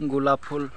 गुलाब फूल।